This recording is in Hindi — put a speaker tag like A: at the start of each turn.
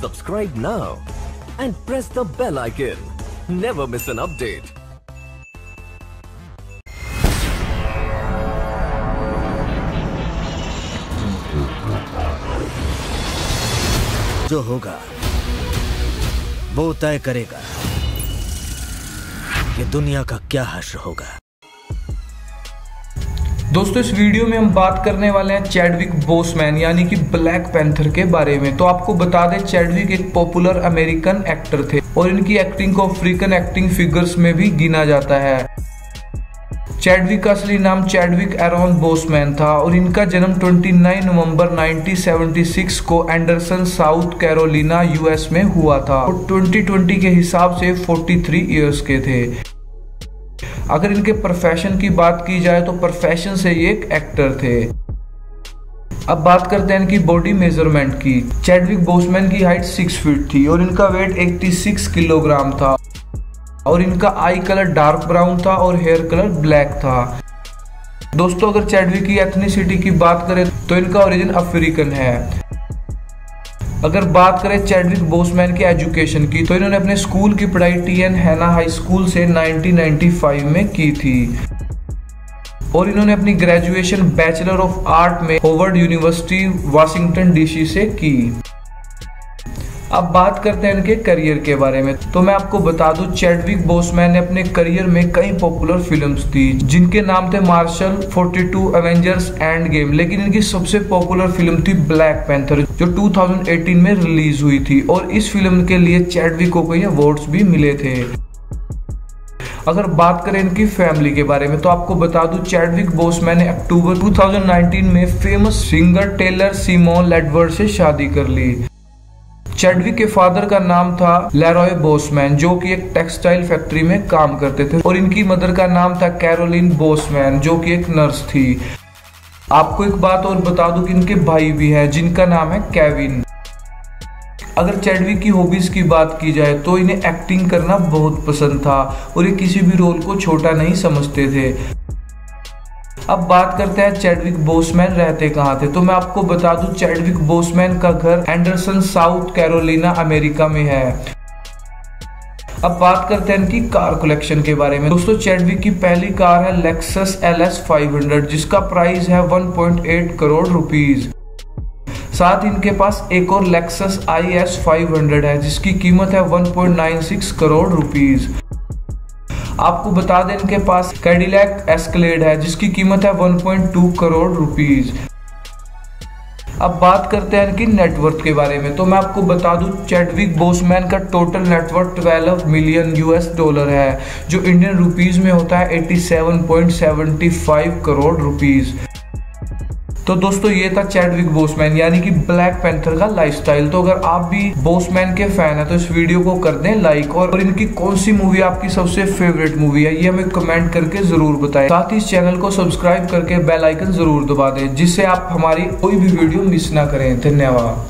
A: Subscribe now and press the bell icon. Never miss an update.
B: जो होगा वो तय करेगा कि दुनिया का क्या हश्र होगा
C: दोस्तों, इस वीडियो में हम बात करने वाले हैं चैडविक बोसमैन, यानी कि ब्लैक पैंथर के बारे में। तो आपको बता दें, चैडविक एक पॉपुलर अमेरिकन एक्टर थे और इनकी एक्टिंग को अफ्रीकन एक्टिंग फिगर्स में भी गिना जाता है। चैडविक का असली नाम चैडविक एरोन बोसमैन था और इनका जन्म 29 नवंबर 1976 को एंडरसन, साउथ कैरोलिना, यूएस में हुआ था और 2020 के हिसाब से 43 इयर्स के थे। अगर इनके प्रोफेशन की बात की जाए तो प्रोफेशन से ये एक एक्टर थे। अब बात करते हैं इनकी बॉडी मेज़रमेंट की। चैडविक बोसमैन की हाइट सिक्स फीट थी और इनका वेट 86 किलोग्राम था। और इनका आई कलर डार्क ब्राउन था और हेयर कलर ब्लैक था। दोस्तों, अगर चैडविक की एथनिसिटी की बात करें तो इनका ओरिजिन अफ्रीकन है। अगर बात करें चैडविक बोसमैन की एजुकेशन की तो इन्होंने अपने स्कूल की पढ़ाई T N Hannah high school से 1995 में की थी। और इन्होंने अपनी ग्रेजुएशन बैचलर ऑफ़ आर्ट में होवर्ड यूनिवर्सिटी, वाशिंगटन डीसी से की। अब बात करते हैं इनके करियर के बारे में तो मैं आपको बता दूँ चैडविक बोसमैन ने अपने करियर में कई पॉपुलर फिल्म्स दी, जिनके नाम थे मार्शल 42 एवेंजर्स एंड गेम लेकिन इनकी सबसे पॉपुलर फ़िल्म थी ब्लैक पैंथर जो 2018 में रिलीज़ हुई थी, और इस फ़िल्म के लिए चैडविक को कई अवार्ड्स भी मिले थे। अगर बात करें इनकी फैमिली के बारे में तो आपको बता दूँ चैडविक बोसमैन ने अक्टूबर 2019 में famous singer Taylor Simone Ledward से शादी कर ली। चैडविक के फादर का नाम था लेरॉय बोसमैन, जो कि एक टेक्सटाइल फैक्ट्री में काम करते थे, और इनकी मदर का नाम था कैरोलिन बोसमैन, जो कि एक नर्स थी। आपको एक बात और बता दूँ कि इनके भाई भी हैं, जिनका नाम है केविन। अगर चैडविक की हॉबीज की बात की जाए तो इन्हें एक्टिंग करना बहुत पसंद था, और ये किसी भी रोल को छोटा नहीं समझते थे। अब बात करते हैं चैडविक बोसमैन रहते कहाँ थे? तो मैं आपको बता दूँ चैडविक बोसमैन का घर एंडरसन साउथ कैरोलिना अमेरिका में है। अब बात करते हैं इनकी कार कलेक्शन के बारे में। दोस्तों चैडविक की पहली कार है लेक्सस एल एस जिसका प्राइस है 1.8 करोड़ रुपीज़ साथ इनके पास एक और लेक्सस आई एस है, जिसकी कीमत है 1.96 करोड़ रुपीज़ आपको बता दें, इनके पास कैडिलैक एस्कलेड है, जिसकी कीमत है 1.2 करोड़ रुपीज़ अब बात करते हैं इनकी नेटवर्थ के बारे में। तो मैं आपको बता दूँ चैडविक बोसमैन का total net worth 12 million US dollar है, जो इंडियन रुपीस में होता है 87.75 करोड़ रुपीस तो दोस्तों ये था चैडविक बोसमैन यानी कि ब्लैक पैंथर का लाइफस्टाइल तो अगर आप भी बोसमैन के फ़ैन है तो इस वीडियो को कर दें लाइक और, और इनकी कौन सी मूवी आपकी सबसे फेवरेट मूवी है ये हमें कमेंट करके ज़रूर बताएँ। साथ ही इस चैनल को सब्सक्राइब करके बेल आइकन ज़रूर दबा दें जिससे आप हमारी कोई भी वीडियो मिस ना करें। धन्यवाद।